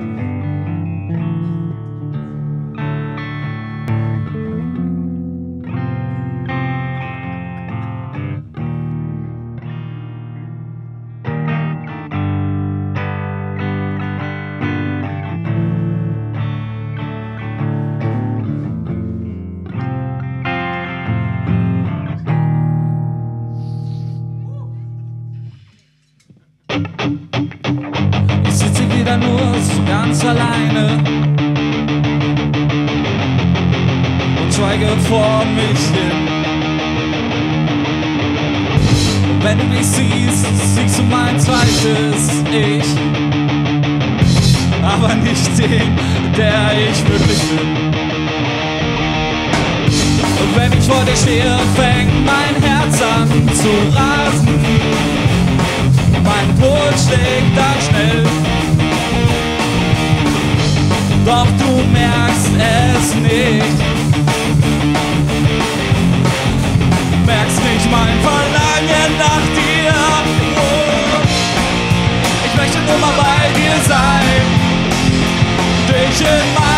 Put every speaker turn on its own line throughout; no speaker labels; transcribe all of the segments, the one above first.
Ich so ganz alleine und schweige vor mich hin. Wenn du mich siehst, siehst du mein zweites Ich, aber nicht den, der ich wirklich bin. Und wenn ich vor dir stehe, fängt mein Herz an zu rasen mein Puls schlägt dann schnell. Dich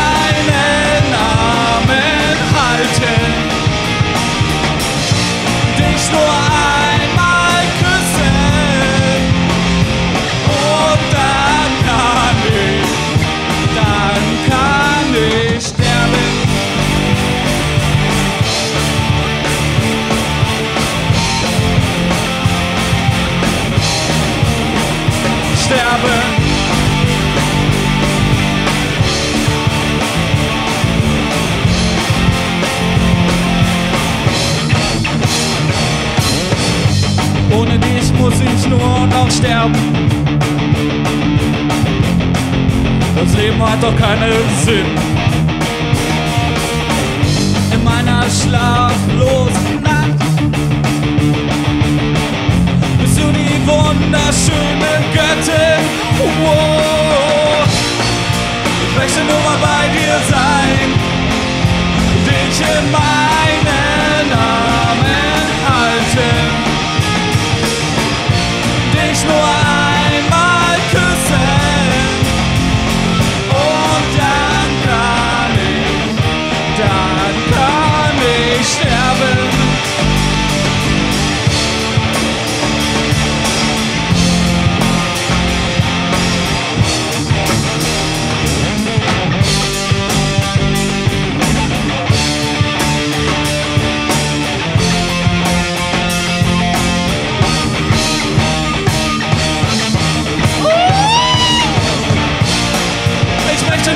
Ohne dich muss ich nur noch sterben. Das Leben hat doch keinen Sinn. In meiner schlaflosen Nacht bist du die wunderschöne Göttin. Wow. Ich möchte nur mal bei dir sein,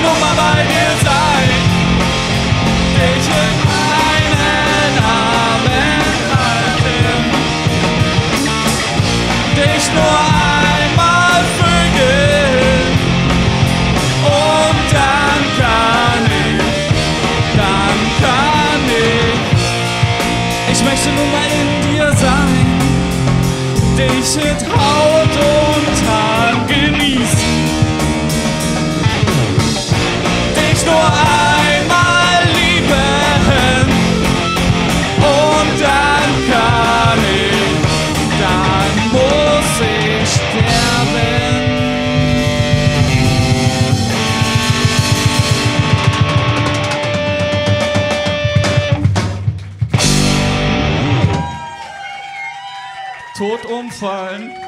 Ich mal bei dir sein, dich in meinen Armen halten, dich nur einmal vögeln und dann kann ich, dann kann ich. Ich möchte nur mal in dir sein, dich mit Haut Tot umfallen.